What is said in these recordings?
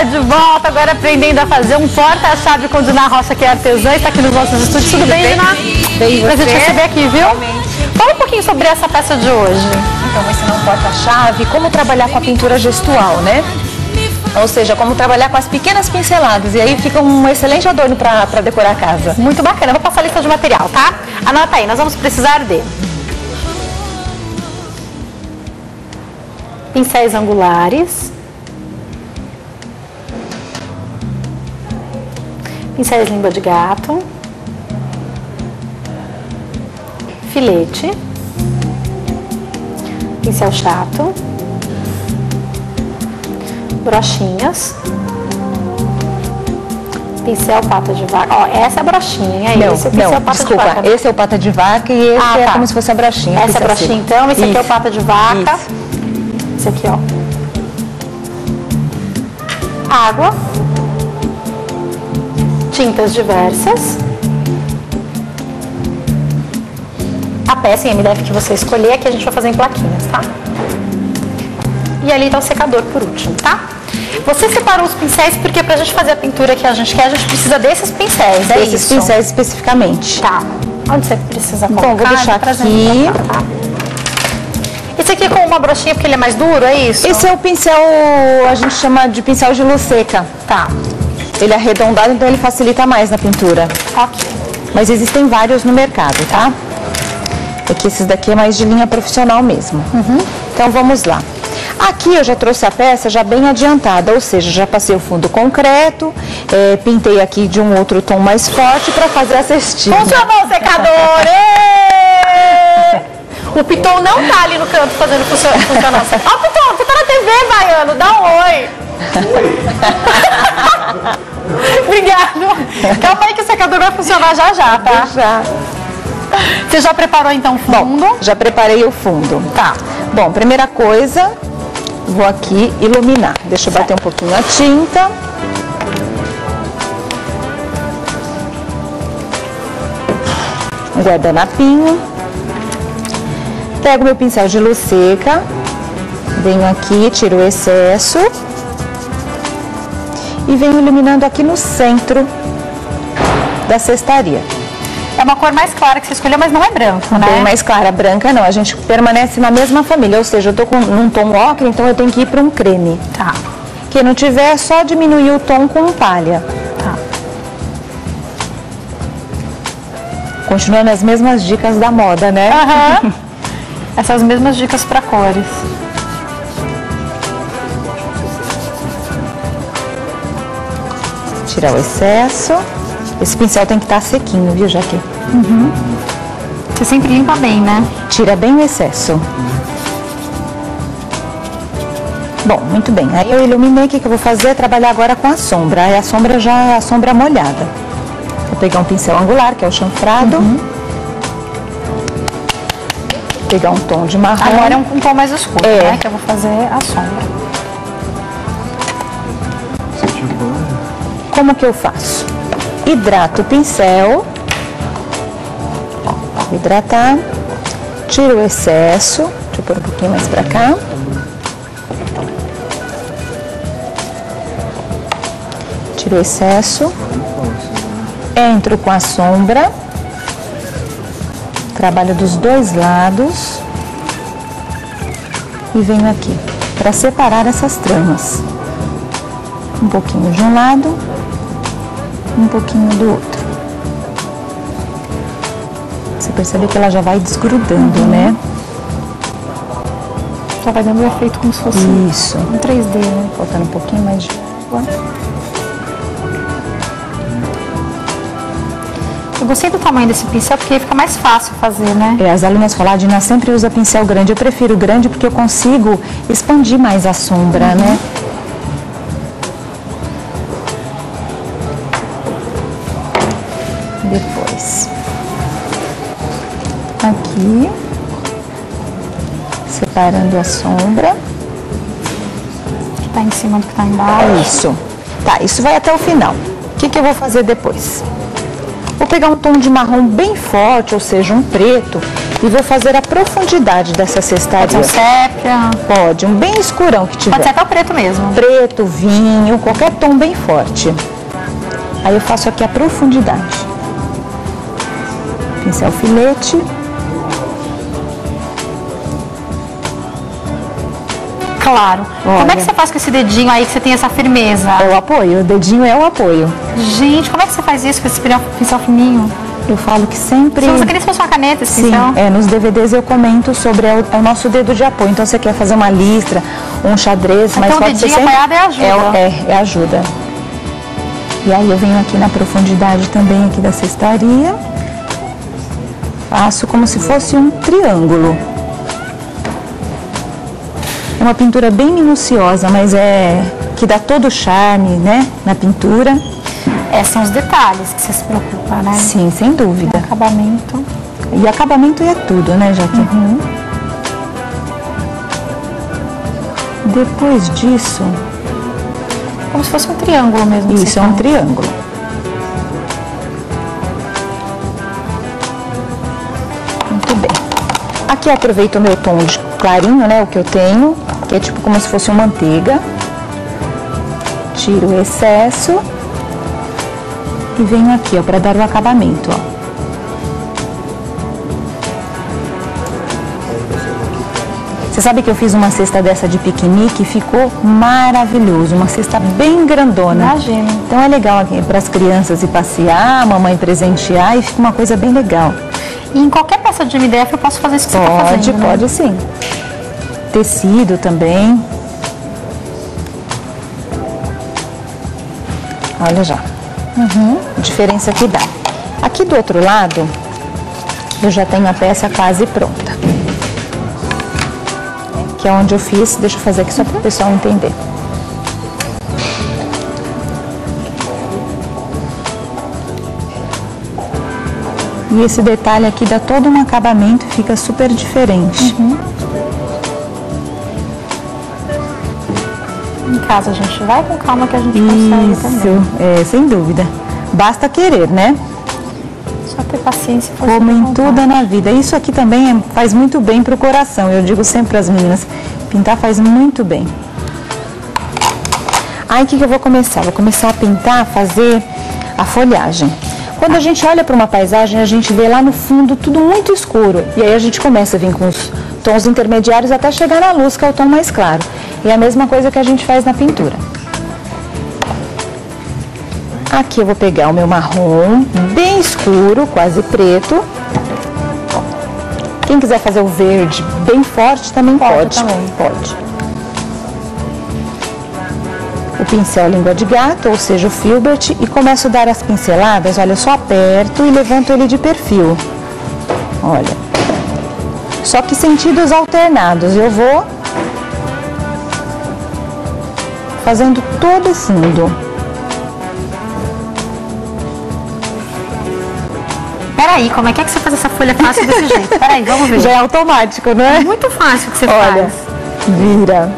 De volta, agora aprendendo a fazer um porta-chave com Dina Rocha, que é artesã e está aqui nos nossos estúdios. Tudo bem, Dina? Bem, Prazer te receber aqui, viu? Igualmente. Fala um pouquinho sobre essa peça de hoje. Então, vou ensinar um porta-chave, como trabalhar com a pintura gestual, né? Ou seja, como trabalhar com as pequenas pinceladas. E aí fica um excelente adorno para decorar a casa. Muito bacana. Vou passar a lista de material, tá? Anota aí, nós vamos precisar de pincéis angulares, pincéis língua de gato, filete, pincel chato, brochinhas, pincel pata de vaca. Ó, essa é a brochinha, Não, esse é o pincel não, pata desculpa. de vaca. Esse é o pata de vaca e esse Ah, é tá. como se fosse a brochinha. Essa é a brochinha seco. então, esse aqui é o Isso. pata de vaca. Isso. Esse aqui, ó. Água. Tintas diversas. A peça em MDF que você escolher, aqui a gente vai fazer em plaquinhas, tá? E ali tá o secador por último, tá? Você separou os pincéis porque pra gente fazer a pintura que a gente quer, a gente precisa desses pincéis, é Esses isso? pincéis especificamente. Tá. Onde você precisa colocar? Bom, vou deixar aqui. pra cá, tá? Esse aqui é com uma brochinha porque ele é mais duro, é isso? Esse é o pincel, a gente chama de pincel de luz seca. Tá. Ele é arredondado, então ele facilita mais na pintura. Ok. Mas existem vários no mercado, tá? É que esses daqui é mais de linha profissional mesmo. Então vamos lá. Aqui eu já trouxe a peça já bem adiantada, ou seja, já passei o fundo concreto, eh, pintei aqui de um outro tom mais forte para fazer a cestinha. Funcionou ê! O Piton não tá ali no canto fazendo funcio- funcionar. Ó, Piton, tu tá na TV, Baiano, dá um oi. Obrigado. Calma aí que o secador vai funcionar já já, tá? Já. Você já preparou então o fundo? Já preparei o fundo. Tá. Bom, primeira coisa, vou aqui iluminar. Deixa eu bater um pouquinho a tinta. Um guardanapinho. Pego meu pincel de luz seca. Venho aqui, tiro o excesso. E venho iluminando aqui no centro da cestaria. É uma cor mais clara que você escolheu, mas não é branco, né? Bem mais clara, branca não. A gente permanece na mesma família, ou seja, eu tô com num tom ocre, então eu tenho que ir para um creme. Tá. Quem não tiver, é só diminuir o tom com palha. Tá. Continuando as mesmas dicas da moda, né? Aham. Essas mesmas dicas para cores. Tirar o excesso. Esse pincel tem que estar sequinho, viu, Jaque? Você sempre limpa bem, né? Tira bem o excesso. Bom, muito bem. Aí eu iluminei, o que, que eu vou fazer? Trabalhar agora com a sombra. Aí a sombra já é a sombra molhada. Vou pegar um pincel angular, que é o chanfrado. Pegar um tom de marrom. Agora é um, um tom mais escuro, É. né? Que eu vou fazer a sombra. Como que eu faço? Hidrato o pincel. Vou hidratar. Tiro o excesso. Deixa eu pôr um pouquinho mais pra cá. Tiro o excesso. Entro com a sombra. Trabalho dos dois lados. E venho aqui para separar essas tramas um pouquinho de um lado, um pouquinho do outro. Você percebe que ela já vai desgrudando, né? Já vai dando o efeito como se fosse Isso. um 3D, né? Faltando um pouquinho mais de. Eu gostei do tamanho desse pincel porque fica mais fácil fazer, né? É, as alunas falaram, a Dina sempre usa pincel grande. Eu prefiro grande porque eu consigo expandir mais a sombra, né? Depois, aqui, separando a sombra. Que tá em cima do que tá embaixo. Isso. Tá, isso vai até o final. O que, que eu vou fazer depois? Vou pegar um tom de marrom bem forte, ou seja, um preto, E vou fazer a profundidade dessa cestaria. Pode ser um sépia. Pode, um bem escurão que tiver. Pode ser até o preto mesmo. Preto, vinho, qualquer tom bem forte. Aí eu faço aqui a profundidade. Pincel filete. Claro. Como é Olha. que você faz com esse dedinho aí que você tem essa firmeza? É o apoio, o dedinho é o apoio. Gente, como é que você faz isso com esse pincel fininho? Eu falo que sempre. Você usa que nem se fosse uma caneta esse Sim, pincel? é, nos DVDs eu comento sobre o, é o nosso dedo de apoio. Então você quer fazer uma listra, um xadrez, mas Então, o pode ser dedinho sempre... apoiado é ajuda. É, o- é, é ajuda. E aí eu venho aqui na profundidade também aqui da cestaria. Faço como se fosse um triângulo. É uma pintura bem minuciosa, mas é que dá todo o charme, né, na pintura. Esses são os detalhes que você se preocupa, né? Sim, sem dúvida. Acabamento. E acabamento é tudo, né, Jaque? Depois disso, Como se fosse um triângulo mesmo. isso é um triângulo. Aqui eu aproveito o meu tom de clarinho, né, o que eu tenho, que é tipo como se fosse uma manteiga. Tiro o excesso e venho aqui, ó, para dar o acabamento, ó. Você sabe que eu fiz uma cesta dessa de piquenique e ficou maravilhoso, uma cesta bem grandona. Imagino. Então é legal para as crianças ir passear, a mamãe presentear e fica uma coisa bem legal. E em qualquer peça de MDF eu posso fazer isso que você está Pode, fazendo. né? pode sim. Tecido também. Olha já. A diferença que dá. Aqui do outro lado, eu já tenho a peça quase pronta. Que é onde eu fiz, deixa eu fazer aqui só para o pessoal entender. E esse detalhe aqui dá todo um acabamento e fica super diferente. Em casa a gente vai com calma que a gente consegue também. Isso, é, sem dúvida. Basta querer, né? Só ter paciência. Como em tudo na vida. Isso aqui também é- faz muito bem pro coração. Eu digo sempre às meninas, pintar faz muito bem. Aí o que, que eu vou começar? Vou começar a pintar, fazer a folhagem. Quando a gente olha para uma paisagem, a gente vê lá no fundo tudo muito escuro. E aí a gente começa a vir com os tons intermediários até chegar na luz, que é o tom mais claro. E é a mesma coisa que a gente faz na pintura. Aqui eu vou pegar o meu marrom, bem escuro, quase preto. Quem quiser fazer o verde bem forte também Pode pode. também. Pode. O pincel língua de gato, ou seja, o filbert, e começo a dar as pinceladas, olha, eu só aperto e levanto ele de perfil. Olha. Só que sentidos alternados. Eu vou fazendo todo o fundo. Peraí, como é que, é que você faz essa folha fácil desse jeito? Peraí, vamos ver. Já é automático, não é? Muito fácil que você Olha, faz. vira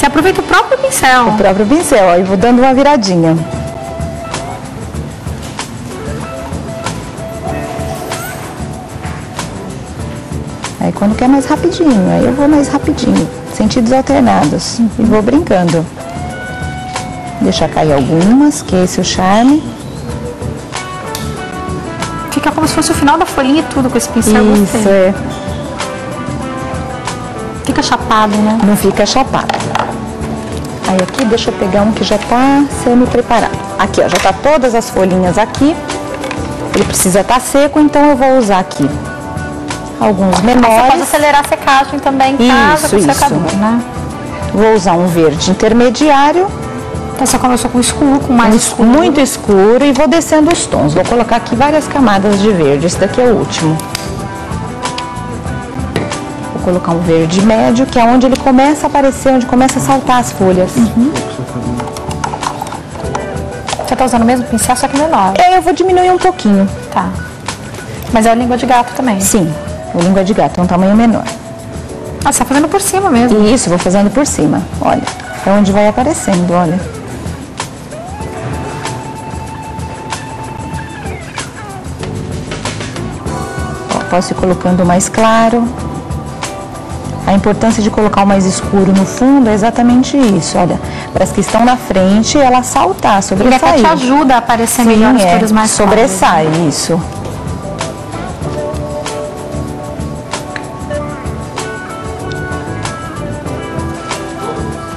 Você aproveita o próprio pincel. o próprio pincel, ó, e vou dando uma viradinha. Aí quando quer mais rapidinho, aí eu vou mais rapidinho, sentidos alternados, e vou brincando. Deixar cair algumas, que é esse o charme. Fica como se fosse o final da folhinha e tudo com esse pincel. Isso, gostei. é. Fica chapado, né? não fica chapado. Aí aqui deixa eu pegar um que já tá semi-preparado. Aqui, ó, já tá todas as folhinhas aqui. Ele precisa estar seco, então eu vou usar aqui alguns Aí você pode menores. acelerar a secagem também em casa Isso, com isso. secador, né? Vou usar um verde intermediário, Então você começou com escuro, com mais escuro. muito escuro e vou descendo os tons. Vou colocar aqui várias camadas de verde. Esse daqui é o último. Vou colocar um verde médio, que é onde ele começa a aparecer, onde começa a saltar as folhas. Você tá usando o mesmo pincel, só que menor. Aí eu vou diminuir um pouquinho. Tá. Mas é a língua de gato também. Sim, o língua de gato é um tamanho menor. Ah, você tá fazendo por cima mesmo. Isso, vou fazendo por cima, olha. É onde vai aparecendo, olha. Posso ir colocando mais claro. A importância de colocar o mais escuro no fundo é exatamente isso. Olha, para as que estão na frente, ela saltar, Ele sobressair. até te ajuda a aparecer melhor as é, cores mais claras. sobressai, isso.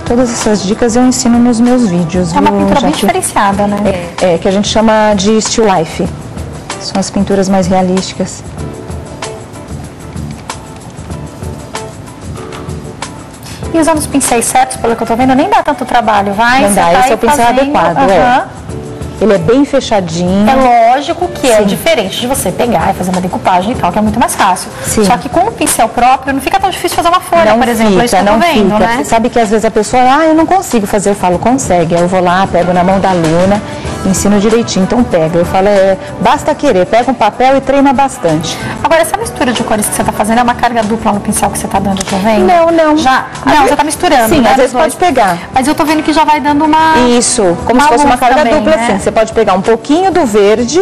Todas essas dicas eu ensino nos meus vídeos. É uma pintura bem Jaque? diferenciada, né? É, que a gente chama de still life. São as pinturas mais realísticas. E usando os pincéis certos, pelo que eu tô vendo, nem dá tanto trabalho, vai? Não dá, tá esse é o pincel fazendo, adequado, é. aham. Ele é bem fechadinho. É lógico que é Sim. diferente de você pegar e fazer uma decupagem e tal, que é muito mais fácil. Sim. Só que com o pincel próprio não fica tão difícil fazer uma folha, não por exemplo. é fica, não vendo, fica. né? Sabe que às vezes a pessoa, ah, eu não consigo fazer. Eu falo, consegue. Aí eu vou lá, pego na mão da aluna, ensino direitinho. Então pega. Eu falo, é, basta querer. Pega um papel e treina bastante. Agora, essa mistura de cores que você tá fazendo é uma carga dupla no pincel que você tá dando, vendo? Não, não. Já? Às Não, você tá misturando, Sim, né, às vezes pode pegar. Mas eu tô vendo que já vai dando uma... Isso, como Uma se fosse uma carga também, dupla né? assim. Você pode pegar um pouquinho do verde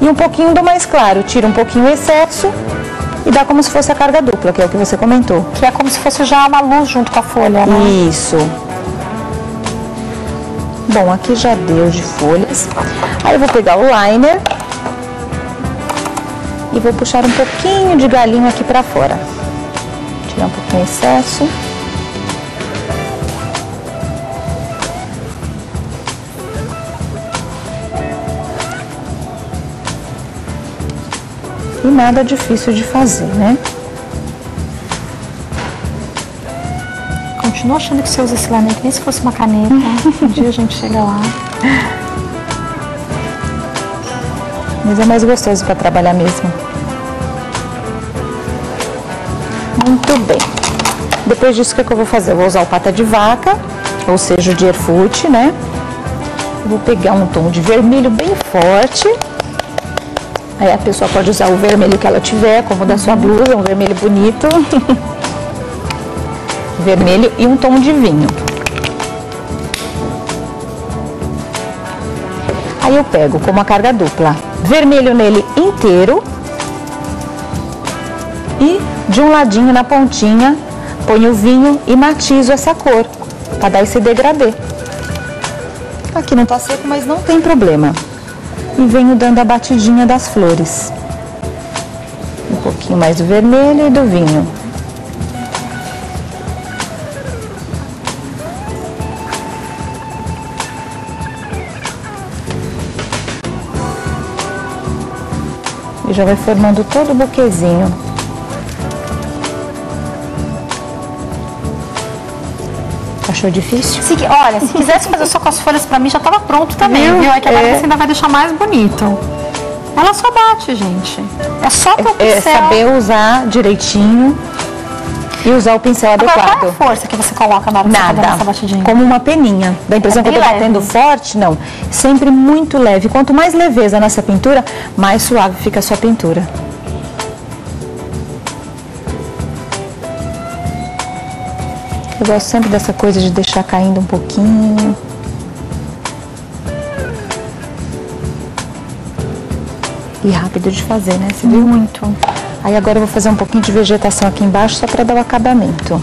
e um pouquinho do mais claro. Tira um pouquinho o excesso e dá como se fosse a carga dupla, que é o que você comentou. Que é como se fosse já uma luz junto com a folha, né? Isso. Bom, aqui já deu de folhas. Aí eu vou pegar o liner e vou puxar um pouquinho de galinho aqui pra fora. Tirar um pouquinho o excesso. E nada difícil de fazer, né? Continuo achando que você usa esse que nem se fosse uma caneta. um dia a gente chega lá. Mas é mais gostoso para trabalhar mesmo. Muito bem. Depois disso, o que, é que eu vou fazer? Eu vou usar o pata de vaca, ou seja, o Deerfoot, né? Eu vou pegar um tom de vermelho bem forte. Aí a pessoa pode usar o vermelho que ela tiver, como da sua blusa, um vermelho bonito. vermelho e um tom de vinho. Aí eu pego como a carga dupla, vermelho nele inteiro e de um ladinho na pontinha ponho o vinho e matizo essa cor para dar esse degradê. Aqui não tá seco, mas não tem problema. E venho dando a batidinha das flores. Um pouquinho mais do vermelho e do vinho. Já vai formando todo o buquezinho. Achou difícil? Se, olha, se quisesse fazer só com as folhas pra mim, já tava pronto também, Viu? viu? É que agora É. você ainda vai deixar mais bonito. Ela só bate, gente. É só ter o É pincel. saber usar direitinho e usar o pincel Agora, qual é a adequado. força que você coloca na hora Nada. essa batidinha? Como uma peninha. Dá a impressão É que eu tô batendo forte? Não. Sempre muito leve. Quanto mais leveza nessa pintura, mais suave fica a sua pintura. Eu gosto sempre dessa coisa de deixar caindo um pouquinho. E rápido de fazer, né? Você viu? Muito. Aí agora eu vou fazer um pouquinho de vegetação aqui embaixo só para dar o acabamento.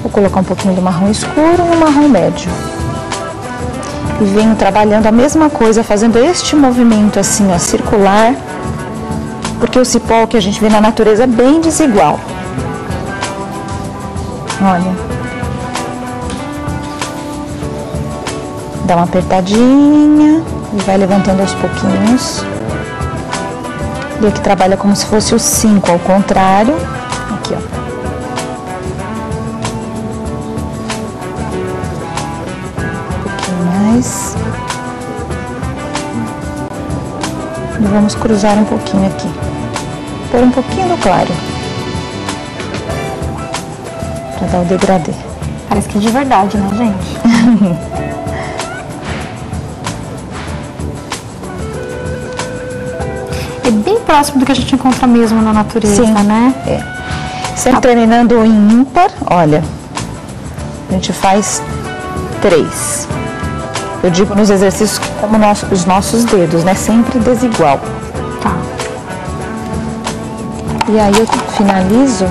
Vou colocar um pouquinho do marrom escuro e um marrom médio. E venho trabalhando a mesma coisa, fazendo este movimento assim, ó, circular. Porque o cipó que a gente vê na natureza é bem desigual. Olha. Dá uma apertadinha e vai levantando aos pouquinhos. E aqui trabalha como se fosse o 5 ao contrário. Aqui, ó. Um pouquinho mais. E vamos cruzar um pouquinho aqui. Pôr um pouquinho do claro. Pra dar o degradê. Parece que é de verdade, né, gente? próximo do que a gente encontra mesmo na natureza, Sim. né? É. Sempre terminando em ímpar, olha. A gente faz três. Eu digo nos exercícios como nós- os nossos dedos, né? Sempre desigual. Tá. E aí eu finalizo.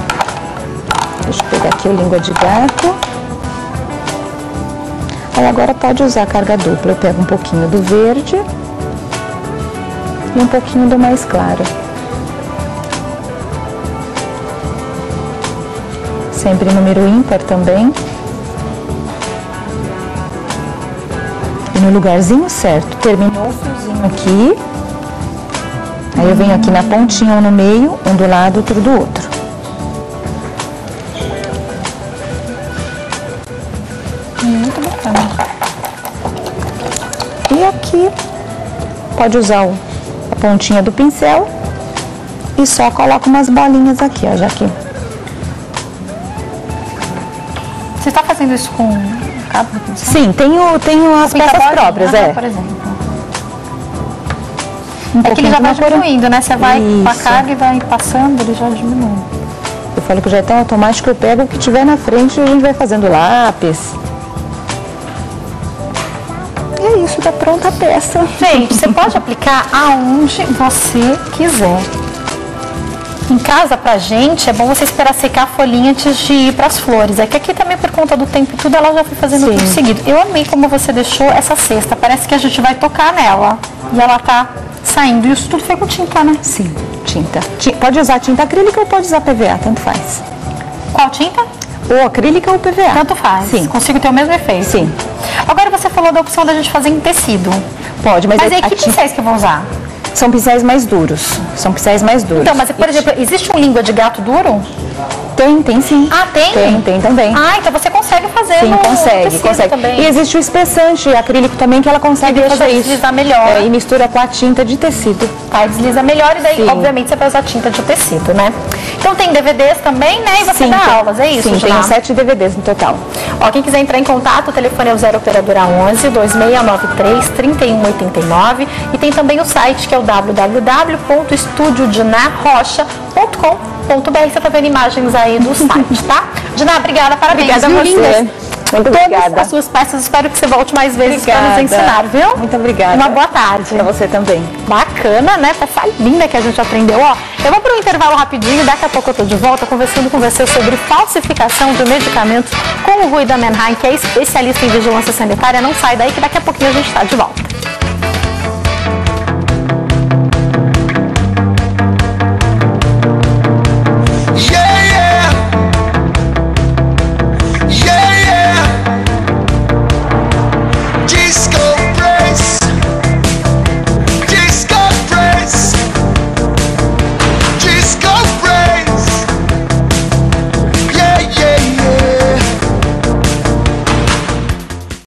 Deixa eu pegar aqui o língua de gato. Aí agora pode usar carga dupla. Eu pego um pouquinho do verde e um pouquinho do mais claro. Sempre número ímpar também. E no lugarzinho certo. Terminou o fiozinho aqui. Aí eu venho aqui na pontinha, um no meio, um do lado, outro do outro. Muito bacana. E aqui pode usar o, pontinha do pincel e só coloca umas bolinhas aqui, ó, já que Você está fazendo isso com cabo do pincel? Sim, tenho, tenho as peças próprias, é. Por exemplo. Um É que ele já vai diminuindo, né? Você vai com a Isso. carga e vai passando, ele já diminui. Eu falo que já é tão automático, eu pego o que tiver na frente e a gente vai fazendo lápis. Isso, tá pronta a peça. Gente, você pode aplicar aonde você quiser. Em casa, pra gente, é bom você esperar secar a folhinha antes de ir pras flores. É que aqui também, por conta do tempo e tudo, ela já foi fazendo Sim. tudo seguido. Eu amei como você deixou essa cesta. Parece que a gente vai tocar nela. E ela tá saindo. Isso tudo foi com tinta, né? Sim, tinta. Ti- Pode usar tinta acrílica ou pode usar PVA, tanto faz. Qual tinta? Ou acrílica ou PVA. Tanto faz. Sim. Consigo ter o mesmo efeito. Sim. Agora você falou da opção da gente fazer em tecido. Pode, mas, Mas é- aí, que pincéis que eu vou usar? são pincéis mais duros. São pincéis mais duros. Então, mas, por exemplo, existe um língua de gato duro? Tem, tem sim. Ah, tem? Tem, tem também. Ah, então você consegue fazer Sim, no consegue, consegue. também. E existe o espessante acrílico também que ela consegue Que fazer isso. deslizar melhor. É, e mistura com a tinta de tecido. Tá, desliza melhor e daí, Sim. obviamente, você vai usar tinta de tecido, né? Então tem DVDs também, né? E você dá tem- aulas, é isso, Sim, tenho sete DVDs no total. Ó, quem quiser entrar em contato, o telefone é o 0 operadora 11 2693 3189 e tem também o site que é o www.estudiodinarrocha.com.br. Você tá vendo imagens aí do site, tá? Diná, obrigada, parabéns. Obrigada a viu, você. lindas? Muito Todas obrigada. as suas peças, espero que você volte mais vezes para nos Obrigada. ensinar, viu? Muito obrigada. Uma boa tarde. Pra você também. Bacana, né? Peça linda que a gente aprendeu. Ó, eu vou para um intervalo rapidinho, daqui a pouco eu tô de volta conversando com você sobre falsificação de medicamentos com o Rui da Menheim, que é especialista em vigilância sanitária. Não sai daí que daqui a pouquinho a gente está de volta.